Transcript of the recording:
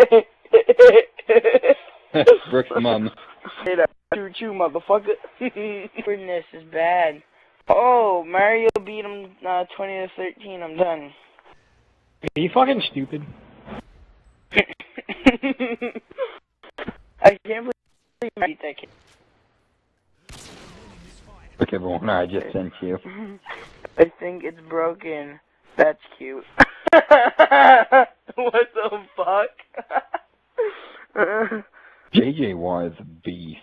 Rick's mom. Say that. Choo choo, motherfucker. Goodness is bad. Oh, Mario beat him uh, 20 to 13. I'm done. Are you fucking stupid? I can't believe you beat that kid. Look everyone I just sent you. I think it's broken. That's cute. what the JJ was a beast.